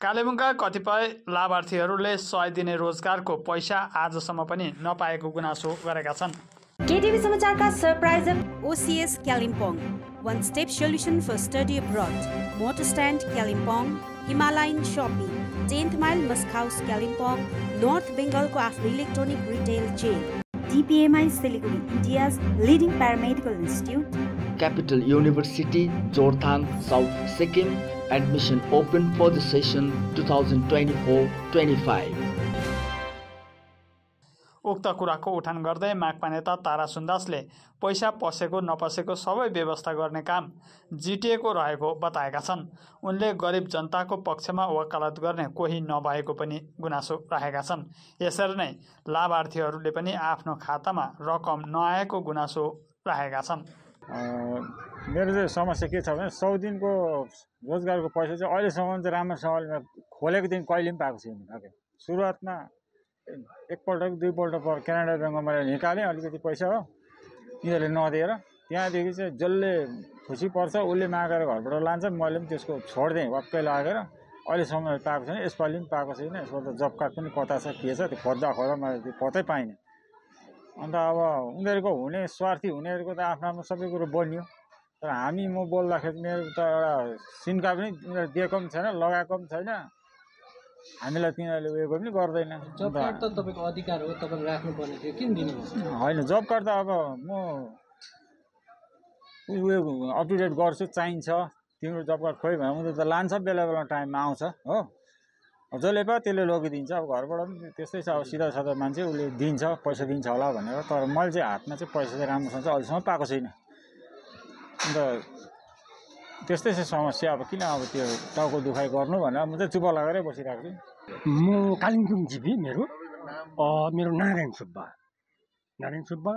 कालेबुङका कतिपय लाभार्थीहरूले सय दिने रोजगारको पैसा आजसम्म पनि नपाएको गुनासो गरेका छन् केटिभी समाचारका सरप्राइजर ओसिएस Kalimpong one step solution for study abroad motor stand Kalimpong Himalayan shopping tenth mile musk house Kalimpong north बेङ्गलको आफ्नो electronic retail chain DPMI Siliguri India's leading paramedical institute Capital University, Jorthang, South Sikkim. Admission open for the session 2024-25. उक्त कुराको उठान गर्दै माकपा नेता तारा सुन्दासले पैसा पसेको नपसेको सबै व्यवस्था गर्ने काम जिटिएको रहेको बताएका छन्। उनले गरिब जनताको पक्षमा वकालत गर्ने कोही नभएको पनि गुनासो राखेका छन्। यसरी नै लाभार्थीहरूले पनि आफ्नो खातामा रकम नआएको गुनासो राखेका छन्। मेरो चाहिँ समस्या के छ भने सौ दिनको रोजगारको पैसा चाहिँ अहिलेसम्म चाहिँ राम्रोसँगले खोलेको दिन कहिले पनि पाएको छैन ठ्याक्कै सुरुवातमा एकपल्ट दुईपल्ट पर क्यानाडा ब्याङ्कमा मैले निकालेँ अलिकति पैसा हो यिनीहरूले नदिएर। त्यहाँदेखि चाहिँ जसले खुसी पर्छ उसले मागेर घरबाट लान्छ मैले पनि त्यसको छोडिदिएँ वाक्कै लागेर। अहिलेसम्म पाएको छैन यसपालि पनि पाएको छैन यसको त जब कार्ड पनि कता छ के छ त्यो खोज्दा खोज्दा मैले त्यो पत्तै पाइनँ। अन्त अब उनीहरूको हुने स्वार्थी हुनेहरूको त आफ्नो आफ्नो सबै कुरो बनियो। तर हामी म बोल्दाखेरि मेरो त एउटा सिन्का पनि उनीहरू दिएको पनि छैन लगाएको पनि छैन। हामीलाई तिनीहरूले उयो पनि गर्दैन। जब कार्ड त तपाईँको अधिकार हो तपाईँले राख्नुपर्ने थियो। किन दिनुभयो? होइन जब कार्ड त अब म उयो अप टु डेट गर्छु चाहिन्छ। तिम्रो जब कार्ड खोइ भने उनीहरू त लान्छ बेला बेला टाइममा आउँछ हो। जसले पायो त्यसले लगिदिन्छ। अब घरबाट पनि त्यस्तै छ अब सिधा साधा मान्छे उसले दिन्छ पैसा दिन्छ होला भनेर। तर मैले चाहिँ हातमा चाहिँ पैसा चाहिँ राम्रोसँग चाहिँ अहिलेसम्म पाएको छैन। अन्त त्यस्तै छ समस्या। अब किन अब त्यो टाउको दुखाइ गर्नु भनेर म चाहिँ चुप लागेरै बसिरहेको छु। म कालिम्पोङ जिपी मेरो मेरो नारायण सुब्बा। नारायण सुब्बा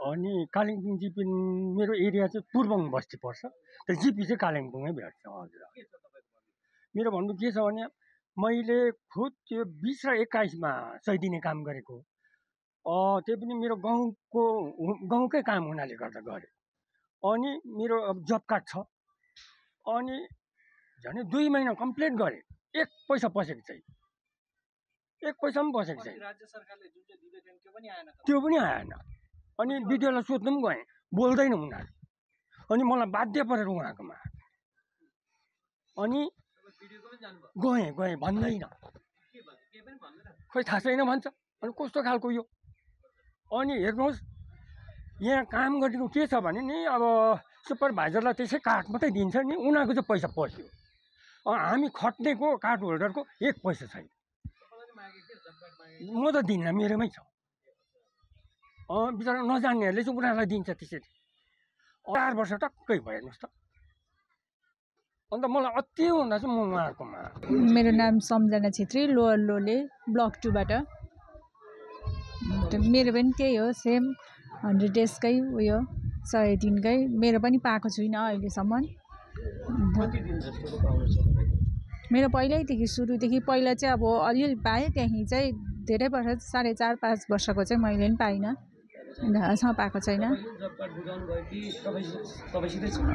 अनि कालिम्पोङ जिपी मेरो एरिया चाहिँ पूर्वङ बस्ती पर्छ। तर जिपी चाहिँ कालिम्पोङै भेट्छ हजुर। मेरो भन्नु के छ भने मैले खुद त्यो बिस र एक्काइसमा सय दिने काम गरेको अ, त्यो पनि मेरो गाउँको गाउँकै काम हुनाले गर्दा गरेँ। अनि मेरो अब जब कार्ड छ। अनि झन् दुई महिना कम्प्लिट गरेँ। एक पैसा पसेको छैन। एक पैसा पनि पसेको छैन। त्यो पनि आएन अनि बिडिओलाई सोध्नु पनि गएँ। बोल्दैन उनीहरू। अनि मलाई बाध्य परेर उहाँकोमा। अनि गएँ गएँ भन्दैन। खोइ थाहा छैन भन्छ। अनि कस्तो खालको यो? अनि हेर्नुहोस् यहाँ काम गरेको के छ भने नि अब सुपरभाइजरलाई त्यसै कार्ड मात्रै दिन्छ नि उनीहरूको चाहिँ पैसा पस्यो। हामी खट्नेको कार्ड होल्डरको एक पैसा छैन। म त दिन्न मेरोमै छ। बिचरा नजान्नेहरूले चाहिँ उनीहरूलाई दिन्छ त्यसरी। चार वर्ष टक्कै भयो हेर्नुहोस् त। अन्त मलाई अति हुँदा चाहिँ म उहाँहरूकोमा। मेरो नाम सम्झना छेत्री लोवर लोले ब्लक टूबाट। मेरो पनि त्यही हो सेम। हन्ड्रेड डेजकै उयो सय दिनकै मेरो पनि पाएको छुइनँ अहिलेसम्म। मेरो पहिल्यैदेखि सुरुदेखि पहिला चाहिँ अब अलिअलि पाएँ त्यहाँदेखि चाहिँ धेरै वर्ष साढे चार पाँच वर्षको चाहिँ मैले पनि पाइनँ। अन्त पाएको छैन।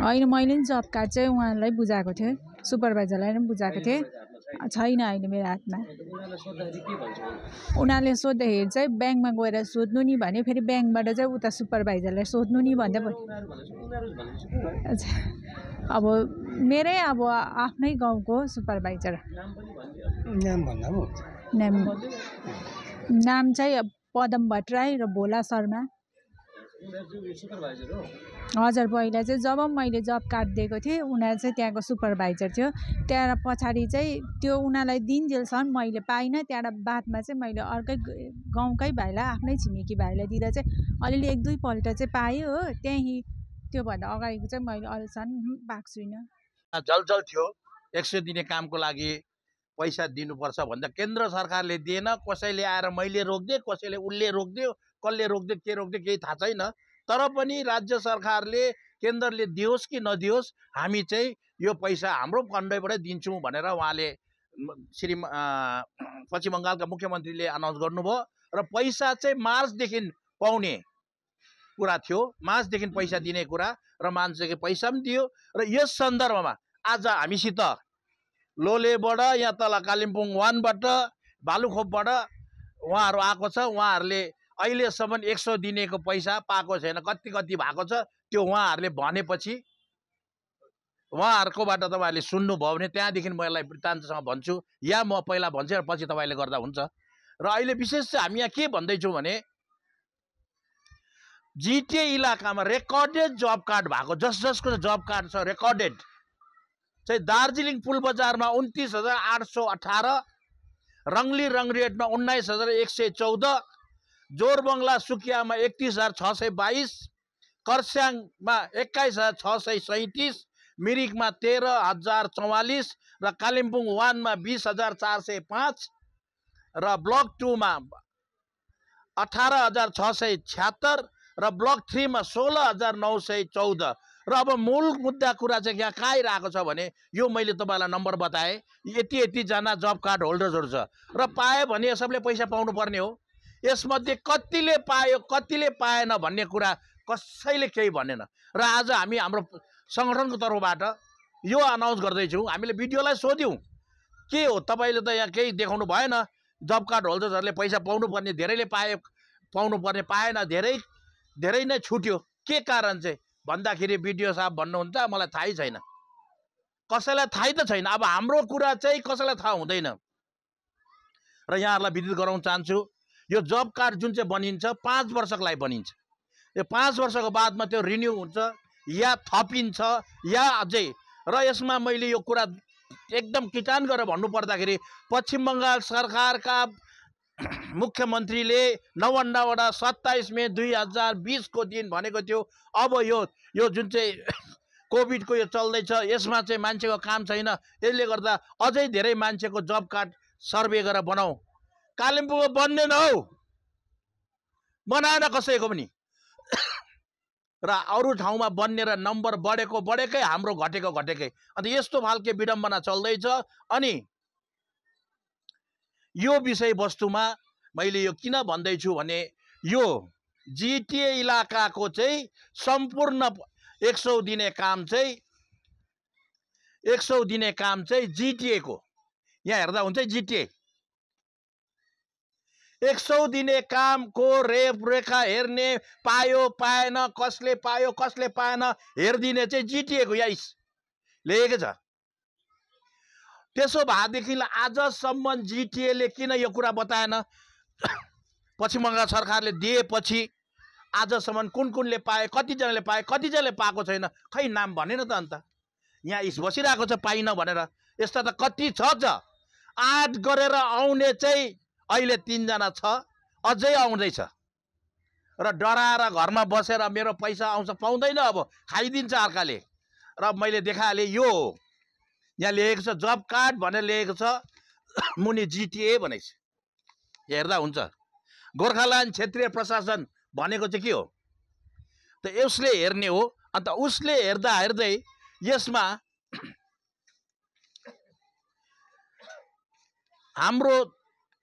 होइन मैले पनि जब कार्ड चाहिँ उहाँलाई बुझाएको थिएँ सुपरभाइजरलाई पनि बुझाएको थिएँ। छैन अहिले मेरो हातमा। उनीहरूले सोद्धाखेरि चाहिँ ब्याङ्कमा गएर सोध्नु नि भन्यो फेरि ब्याङ्कबाट चाहिँ उता सुपरभाइजरलाई सोध्नु नि भन्दै भयो उनीहरू भनेपछि उनीहरू भनेपछि को हो? अच्छा। अब मेरै अब आफ्नै गाउँको सुपरभाइजर। नाम पनि भनिदियो। नाम भन्दा पनि हुन्छ नाम नाम चाहिँ पदम भट्टराई र भोला शर्मा। हजुर पहिला चाहिँ जब मैले जब कार्ड दिएको थिएँ उनीहरू चाहिँ त्यहाँको सुपरभाइजर थियो। त्यहाँबाट पछाडि चाहिँ त्यो उनीहरूलाई दिनजेलसम्म मैले पाइनँ। त्यहाँबाट बादमा चाहिँ मैले अर्कै गाउँकै भाइलाई आफ्नै छिमेकी भाइलाई दिँदा चाहिँ अलिअलि एक दुईपल्ट चाहिँ पाएँ हो। त्यहीँ त्योभन्दा अगाडिको चाहिँ मैले अहिलेसम्म पाएको छुइनँ। जलजल थियो। एक सय दिने कामको लागि पैसा दिनुपर्छ भन्दा केन्द्र सरकारले दिएन। कसैले आएर मैले रोकिदिएँ कसैले उसले रोकिदियो कसले रोकिदियो के रोकिदियो केही थाहा छैन। तर पनि राज्य सरकारले केन्द्रले दियोस् कि नदियोस् हामी चाहिँ यो पैसा हाम्रो फन्डैबाटै दिन्छौँ भनेर उहाँले श्री पश्चिम बङ्गालका मुख्यमन्त्रीले अनाउन्स गर्नुभयो र पैसा चाहिँ मार्चदेखि पाउने कुरा थियो मार्चदेखि पैसा दिने कुरा र मान्छेको पैसा पनि दियो र यस सन्दर्भमा आज हामीसित लोलेबाट यहाँ तल कालिम्पोङ वानबाट भालुखोपबाट उहाँहरू आएको छ उहाँहरूले अहिलेसम्म एक सौ दिनेको पैसा पाएको छैन कति कति भएको छ त्यो उहाँहरूले भनेपछि उहाँहरूकोबाट तपाईँहरूले सुन्नुभयो भने त्यहाँदेखि म यसलाई वृत्तान्तसँग भन्छु। या म पहिला भन्छु र पछि तपाईँले गर्दा हुन्छ। र अहिले विशेष चाहिँ हामी यहाँ के भन्दैछौँ भने जिटिए इलाकामा रेकर्डेड जब कार्ड भएको जस जसको जब कार्ड छ रेकर्डेड चाहिँ दार्जिलिङ पुल बजारमा उन्तिस हजार आठ सौ अठार रङ्गली रङ्गरेटमा उन्नाइस हजार एक सय चौध जोरबङ्गला सुकियामा एकतिस हजार छ सय बाइस कर्स्याङमा एक्काइस हजार छ सय सैँतिस मिरिकमा तेह्र हजार चौवालिस र कालिम्पोङ वानमा बिस हजार चार सय पाँच र ब्लक टूमा अठार हजार छ सय छ्यात्तर र ब्लक थ्रीमा सोह्र हजार नौ सय चौध र अब मूल मुद्दा कुरा चाहिँ यहाँ कहाँ आइरहेको छ भने यो मैले तपाईँलाई नम्बर बताएँ यति यतिजना जब कार्ड होल्डर्सहरू छ र पायो भने सबले पैसा पाउनु पर्ने हो। यसमध्ये कतिले पायो कतिले पाएन भन्ने कुरा कसैले केही भनेन। र आज हामी हाम्रो सङ्गठनको तर्फबाट यो अनाउन्स गर्दैछौँ। हामीले भिडियोलाई सोध्यौँ के हो? तपाईँले त यहाँ केही देखाउनु भएन। जब कार्ड होल्डर्सहरूले पैसा पाउनु पर्ने धेरैले पाए पाउनु पर्ने पाएन धेरै धेरै नै छुट्यो। के कारण चाहिँ? भन्दाखेरि बिडिओ साहब भन्नुहुन्छ मलाई थाहै छैन। कसैलाई थाहै त छैन। अब हाम्रो कुरा चाहिँ कसैलाई थाहा हुँदैन। र यहाँहरूलाई विदित गराउन चाहन्छु। यो जब कार्ड जुन चाहिँ बनिन्छ पाँच वर्षको लागि बनिन्छ। यो पाँच वर्षको बादमा त्यो रिन्यू हुन्छ या थपिन्छ या अझै। र यसमा मैले यो कुरा एकदम किटान गरेर भन्नुपर्दाखेरि पश्चिम बङ्गाल सरकारका मुख्यमन्त्रीले नवन्डाबाट सत्ताइस मे दुई हजार बिसको दिन भनेको थियो अब यो यो जुन चाहिँ कोभिडको यो चल्दैछ यसमा चाहिँ मान्छेको काम छैन। यसले गर्दा अझै धेरै मान्छेको जब कार्ड सर्वे गरेर बनाऊ। कालिम्पोङमा बन्दैन हौ। बनाएन कसैको पनि। र अरू ठाउँमा बन्ने र नम्बर बढेको बढेकै हाम्रो घटेको घटेकै। अन्त यस्तो खालके विडम्बना चल्दैछ। अनि यो विषयवस्तुमा मैले यो किन भन्दैछु भने यो जिटिए इलाकाको चाहिँ सम्पूर्ण एक सौ दिने काम चाहिँ एक सौ दिने काम चाहिँ जिटिएको यहाँ हेर्दा हुन्छ जिटिए एक सौ दिने कामको रेखा हेर्ने पायो पाएन कसले पायो कसले पाएन हेरिदिने चाहिँ जिटिएको यहाँ लेखेको छ? त्यसो भएदेखि आजसम्म जिटिएले किन यो कुरा बताएन? पश्चिम बङ्गाल सरकारले दिएपछि आजसम्म कुन कुनले पाए कतिजनाले पाए कतिजनाले पाएको छैन? खै नाम भनेन त अन्त। यहाँ इस बसिरहेको छ पाइन भनेर। यस्ता त कति छ आठ गरेर आउने चाहिँ अहिले तिनजना छ अझै आउँदैछ। र डराएर घरमा बसेर मेरो पैसा आउँछ पाउँदैन अब खाइदिन्छ अर्काले। र मैले देखाइहालेँ यो यहाँ लेखेको छ जब कार्ड भनेर लेखेको छ मुनि जिटिए भनेको हेर्दा हुन्छ। गोर्खाल्यान्ड क्षेत्रीय प्रशासन भनेको चाहिँ के हो? त उसले हेर्ने हो अन्त उसले हेर्दा हेर्दै यसमा हाम्रो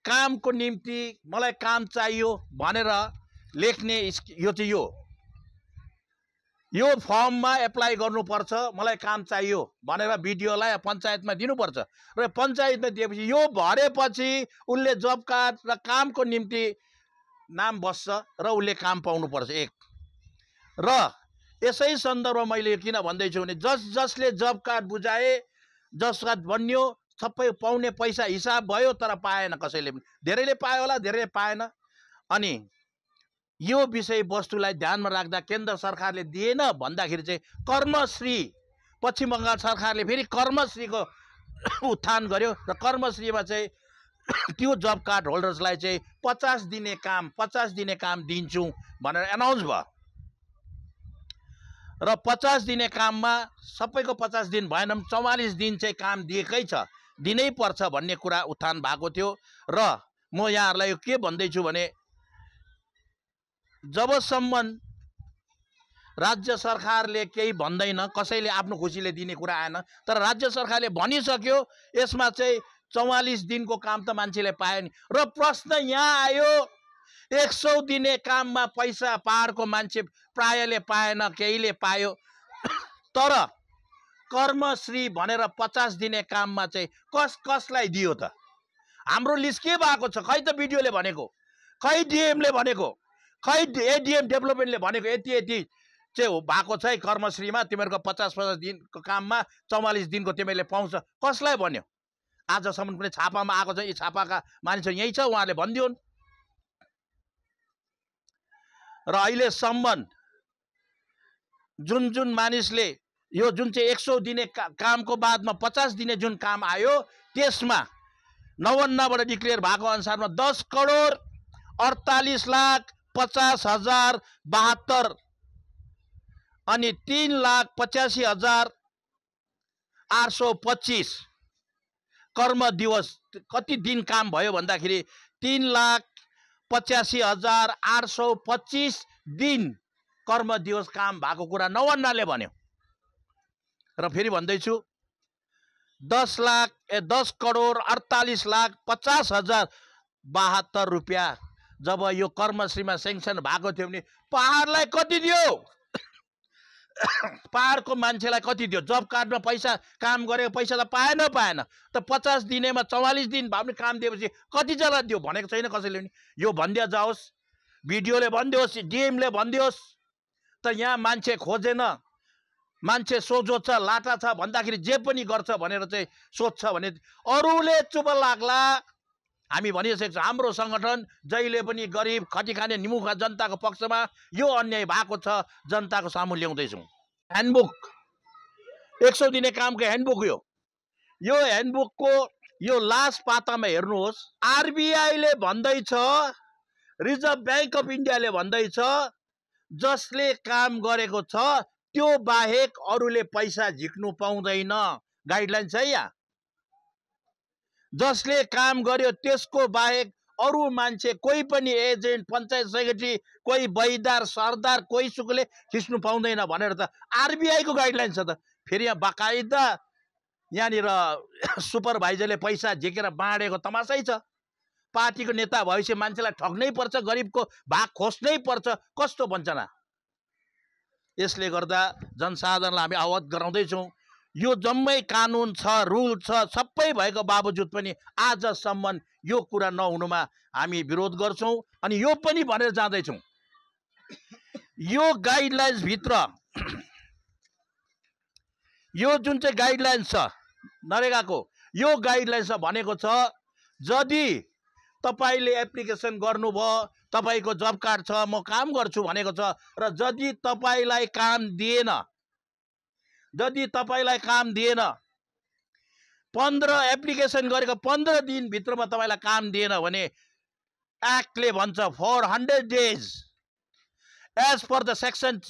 कामको निम्ति मलाई काम चाहियो भनेर लेख्ने यो चाहिँ यो। यो फर्ममा एप्लाई गर्नुपर्छ मलाई काम चाहियो भनेर बिडिओलाई पञ्चायतमा दिनुपर्छ। र पञ्चायतमा दिएपछि यो भरेपछि उसले जब कार्ड र कामको निम्ति नाम बस्छ र उसले काम पाउनुपर्छ एक। र यसै सन्दर्भमा मैले किन भन्दैछु भने जस जसले जब कार्ड बुझाए जस कार्ड बनियो सबै पाउने पैसा हिसाब भयो तर पाएन कसैले पनि। धेरैले पायो होला धेरैले पाएन। अनि यो विषयवस्तुलाई ध्यानमा राख्दा केन्द्र सरकारले दिएन भन्दाखेरि चाहिँ कर्मश्री पश्चिम बङ्गाल सरकारले फेरि कर्मश्रीको उत्थान गर्यो र कर्मश्रीमा चाहिँ त्यो जब कार्ड होल्डर्सलाई चाहिँ पचास दिने काम पचास दिने काम दिन्छौँ भनेर एनाउन्स भयो। र पचास दिने काममा सबैको पचास दिन भएन चौवालिस दिन चाहिँ काम दिएकै छ। दिनै पर्छ भन्ने कुरा उत्थान भएको थियो। र म यहाँहरूलाई के भन्दैछु भने जबसम्म राज्य सरकारले केही भन्दैन कसैले आफ्नो खुसीले दिने कुरा आएन तर राज्य सरकारले भनिसक्यो यसमा चाहिँ चौवालिस दिनको काम त मान्छेले पायो नि। र प्रश्न यहाँ आयो एक सौ दिने काममा पैसा पाहाडको मान्छे प्रायले पाएन केहीले पायो। तर कर्मश्री भनेर पचास दिने काममा चाहिँ कस कसलाई दियो त? हाम्रो लिस्ट के भएको छ? खै त बिडिओले भनेको? खै डिएमले भनेको? खै एडिएम डेभलपमेन्टले भनेको? यति यति चाहिँ भएको छ है कर्मश्रीमा तिमीहरूको पचास पचास दिनको काममा चौवालिस दिनको तिमीहरूले पाउँछ। कसलाई भन्यो? आजसम्म पनि छापामा आएको छ। यी छापाका मानिसहरू यहीँ छ उहाँहरूले भनिदिउन् र अहिलेसम्म जुन जुन मानिसले यो जुन चाहिँ एक सौ दिने का कामको बादमा पचास दिने जुन काम आयो त्यसमा नवन्नबाट डिक्लेयर भएको अनुसारमा दस करोड अडतालिस लाख पचास हजार बहत्तर अनि तिन लाख पचासी हजार आठ सौ पच्चिस कर्म दिवस कति दिन काम भयो भन्दाखेरि तिन लाख पचासी हजार आठ सौ पच्चिस दिन कर्म दिवस काम भएको कुरा नवन्नाले भन्यो। र फेरि भन्दैछु दस लाख ए दस करोड अडतालिस लाख पचास हजार बहत्तर रुपियाँ जब यो कर्मश्रीमा सेङ्सन भएको थियो भने पाहाडलाई कति दियो? पाहाडको मान्छेलाई कति दियो? जब कार्डमा पैसा काम गरेको पैसा त पाएन पाएन। त पचास दिनेमा चौवालिस दिन भए पनि काम दिएपछि कतिजना दियो? भनेको छैन कसैले पनि। यो भनिदिया जाओस् बिडिओले भनिदियोस् डिएमले भनिदियोस् त यहाँ मान्छे खोजेन। मान्छे सोझो छ लाटा छ भन्दाखेरि जे पनि गर्छ भनेर चाहिँ सोध्छ भने अरूले चुप लाग्ला। हामी भनिसकेको छ हाम्रो सङ्गठन जहिले पनि गरिब खटी खाने निमुखा जनताको पक्षमा यो अन्याय भएको छ जनताको सामु ल्याउँदैछौँ। ह्यान्डबुक। एक सौ दिने कामको ह्यान्डबुक यो। यो ह्यान्डबुकको यो लास्ट पातामा हेर्नुहोस् आरबिआईले भन्दैछ रिजर्भ ब्याङ्क अफ इन्डियाले भन्दैछ जसले काम गरेको छ त्यो बाहेक अरूले पैसा झिक्नु पाउँदैन। गाइडलाइन छ यहाँ जसले काम गर्यो त्यसको बाहेक अरू मान्छे कोही पनि एजेन्ट पञ्चायत सेक्रेटरी कोही बैदार सरदार कोही सुकले खिच्नु पाउँदैन भनेर त आरबिआईको गाइडलाइन छ त। फेरि यहाँ बाकाइदा यहाँनिर सुपरभाइजरले पैसा झिकेर बाँडेको तमासै छ। पार्टीको नेता भएपछि मान्छेलाई ठग्नै पर्छ गरिबको भाग खोज्नै पर्छ कस्तो वञ्चना यसले गर्दा जनसाधारणलाई हामी अवगत गराउँदैछौँ। यो जम्मै कानुन छ रुल छ सबै भएको बावजुद पनि आजसम्म यो कुरा नहुनुमा हामी विरोध गर्छौँ अनि यो पनि भनेर जाँदैछौँ। यो गाइडलाइन्सभित्र यो जुन चाहिँ गाइडलाइन्स छ नरेगाको यो गाइडलाइन्समा भनेको छ यदि तपाईँले एप्लिकेसन गर्नुभयो तपाईँको जब कार्ड छ म काम गर्छु भनेको छ र यदि तपाईँलाई काम दिएन यदि तपाईँलाई काम दिएन पन्ध्र एप्लिकेसन गरेको पन्ध्र दिनभित्रमा तपाईँलाई काम दिएन भने एक्टले भन्छ four hundred days as per the section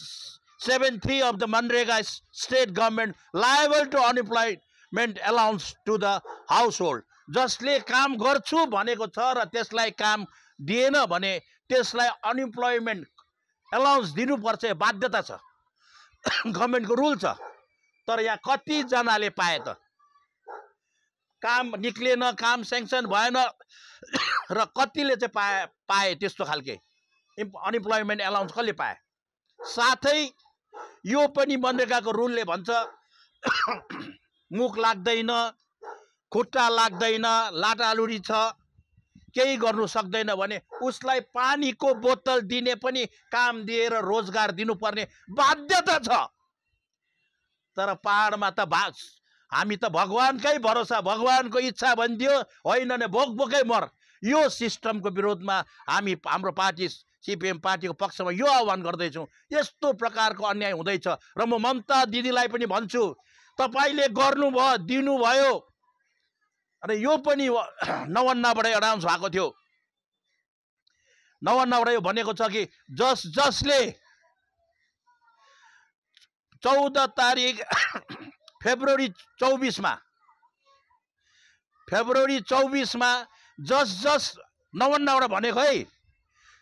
seven three of the MNREGA state government liable to unemployment allowance to the household जसले काम गर्छु भनेको छ र त्यसलाई काम दिएन भने त्यसलाई अनइम्प्लोइमेन्ट एलाउन्स दिनुपर्छ बाध्यता छ। गभर्मेन्टको रुल छ। तर यहाँ कतिजनाले पाए त काम निक्लिएन काम सेङ्सन भएन र कतिले चाहिँ पाए पाए त्यस्तो खालके? अनइम्प्लोइमेन्ट एलाउन्स कसले पाए? साथै यो पनि मनरेगाको रुलले भन्छ। मुख लाग्दैन खुट्टा लाग्दैन लाटालुडी छ केही गर्नु सक्दैन भने उसलाई पानीको बोतल दिने पनि काम दिएर रोजगार दिनुपर्ने बाध्यता छ। तर पाहाडमा त भा हामी त भगवान्कै भरोसा भगवान्को इच्छा भनिदियो होइन भने भोक भोकै मर। यो सिस्टमको विरोधमा हामी हाम्रो पार्टी सिपिएम पार्टीको पक्षमा यो आह्वान गर्दैछौँ। यस्तो प्रकारको अन्याय हुँदैछ र म ममता दिदीलाई पनि भन्छु तपाईँले गर्नुभयो दिनुभयो। र यो पनि नवन्नाबाट एनाउन्स भएको थियो। नवन्नाबाट यो भनेको छ कि जस जसले चौध तारिक फेब्रुअरी चौबिसमा फेब्रुअरी चौबिसमा जस जस नवन्नाबाट भनेको है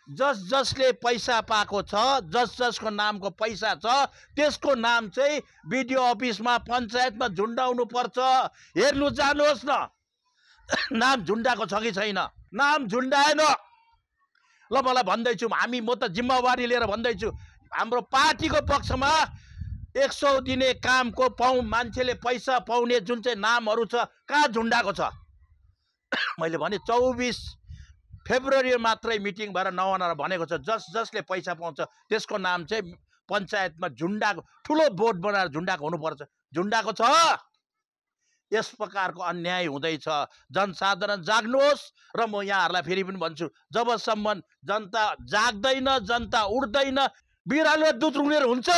जस जसले पैसा पाएको छ जस जसको नामको पैसा छ त्यसको नाम चाहिँ बिडिओ अफिसमा पञ्चायतमा झुन्डाउनु पर्छ। हेर्नु जानुहोस् न। नाम झुन्डाएको छ कि छैन? नाम झुन्डाएन ल मलाई भन्दैछु हामी म त जिम्मेवारी लिएर भन्दैछु हाम्रो पार्टीको पक्षमा एक सौ दिने कामको पाउ मान्छेले पैसा पाउने जुन चाहिँ नामहरू छ कहाँ झुन्डाएको छ? मैले भने चौबिस फेब्रुअरी मात्रै मिटिङ भएर नवनार भनेको छ जस जसले पैसा पाउँछ त्यसको नाम चाहिँ पञ्चायतमा झुन्डाको ठुलो बोर्ड बनाएर झुन्डाको हुनुपर्छ। झुन्डाको छ? यस प्रकारको अन्याय हुँदैछ। जनसाधारण जाग्नुहोस् र म यहाँहरूलाई फेरि पनि भन्छु जबसम्म जनता जाग्दैन जनता उठ्दैन बिरालो दुध रुँगेर हुन्छ।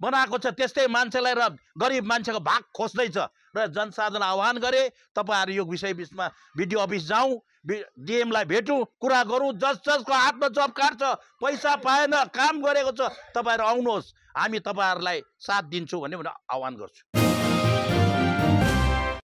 बनाएको छ त्यस्तै मान्छेलाई र गरिब मान्छेको भाग खोज्दैछ। र जनसाधारण आह्वान गरे तपाईँहरू यो विषय बिचमा बिडिओ अफिस जाउँ डिएमलाई भेटौँ कुरा गरौँ जस जसको हातमा जब कार्ड छ पैसा पाएन काम गरेको छ तपाईँहरू आउनुहोस्। हामी तपाईँहरूलाई साथ दिन्छौँ भन्ने आह्वान गर्छु।